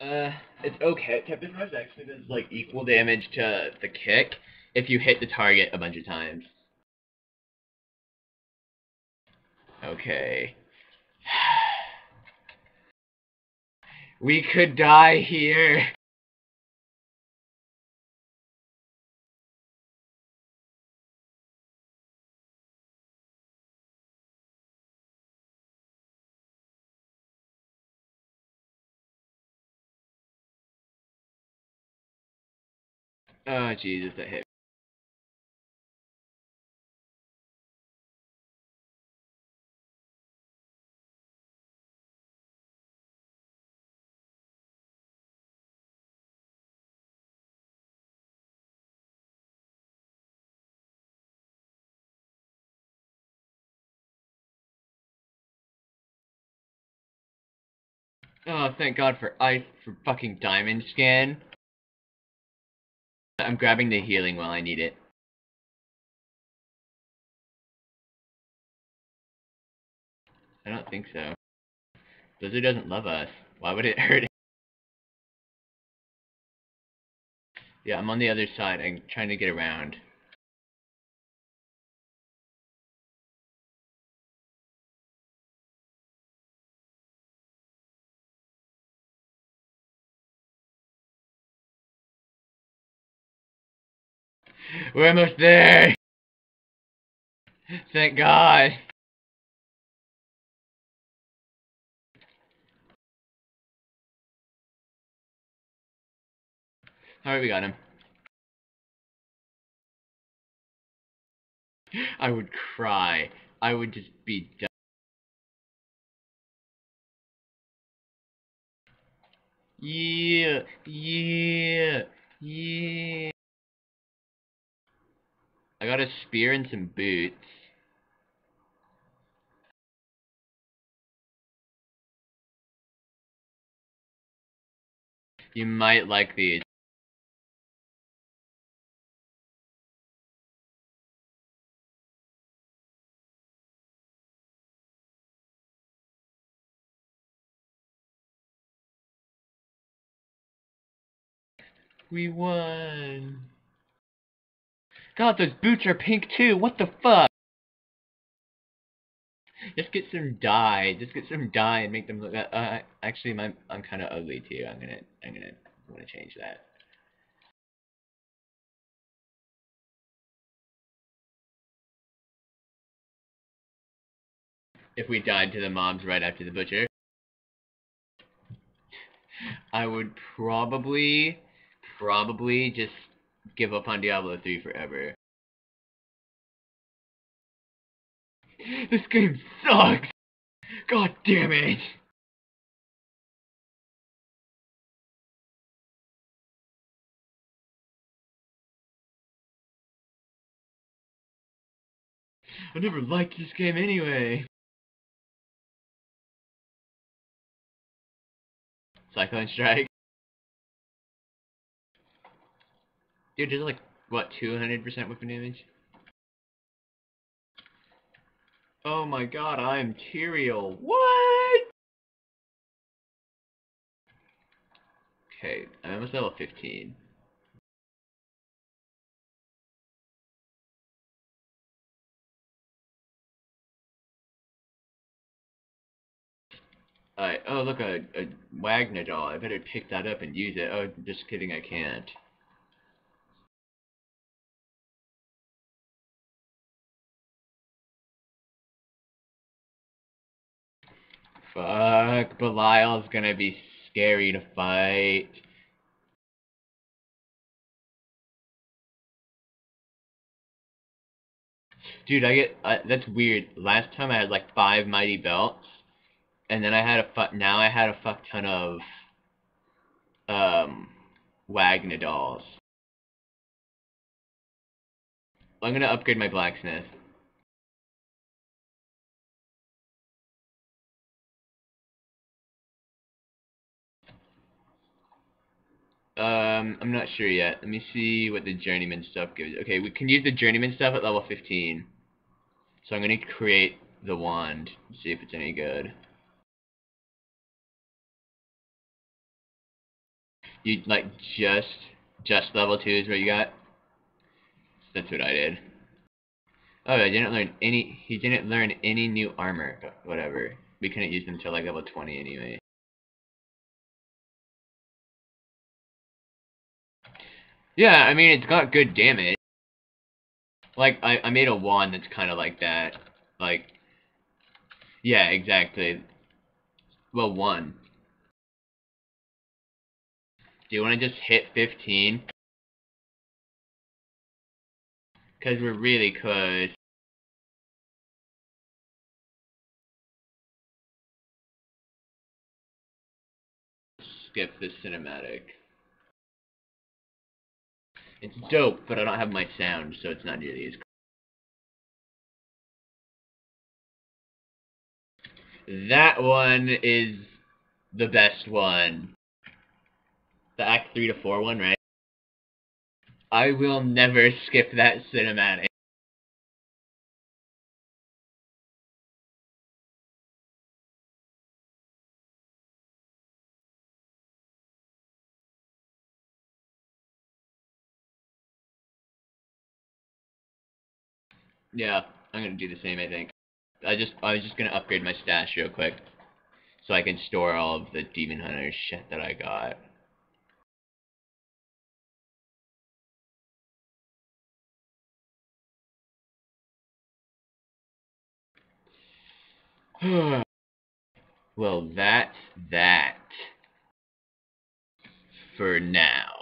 Uh, it's okay. Captain Rush actually does like equal damage to the kick if you hit the target a bunch of times. Okay. We could die here. Oh, Jesus, that hit. Oh, thank God for ice for fucking diamond skin. I'm grabbing the healing while I need it. I don't think so. Blizzard doesn't love us. Why would it hurt Yeah, I'm on the other side. I'm trying to get around. We're almost there! Thank God! Alright, we got him. I would cry. I would just be done. Yeah, yeah, yeah. I got a spear and some boots. You might like these. We won. God, those boots are pink too. What the fuck? Just get some dye. Just get some dye and make them look. Uh, uh actually, my I'm kind of ugly too. I'm gonna I'm gonna I want to change that. If we died to the mobs right after the butcher, I would probably probably just give up on Diablo 3 forever. This game sucks! God damn it! I never liked this game anyway. Cyclone Strike. Dude, there's like, what, 200% weapon damage? Oh my god, I'm Tyrael. What? Okay, I'm almost level 15. Alright, oh look, a, a Wagner doll. I better pick that up and use it. Oh, just kidding, I can't. Fuck, Belial's gonna be scary to fight. Dude, I get uh, that's weird. Last time I had like five mighty belts, and then I had a fuck. Now I had a fuck ton of um dolls. I'm gonna upgrade my blacksmith. Um, I'm not sure yet. Let me see what the journeyman stuff gives. Okay, we can use the journeyman stuff at level 15. So I'm going to create the wand, see if it's any good. You like just just level two is what you got? That's what I did. Oh, I didn't learn any. He didn't learn any new armor. But whatever. We couldn't use them until like level 20 anyway. Yeah, I mean it's got good damage. Like I, I made a wand that's kind of like that. Like, yeah, exactly. Well, one. Do you want to just hit 15? Because we're really close. Skip the cinematic. It's dope, but I don't have my sound, so it's not nearly as That one is the best one. The Act 3 to 4 one, right? I will never skip that cinematic. Yeah, I'm gonna do the same, I think. I just, I was just gonna upgrade my stash real quick. So I can store all of the Demon Hunter shit that I got. well, that's that. For now.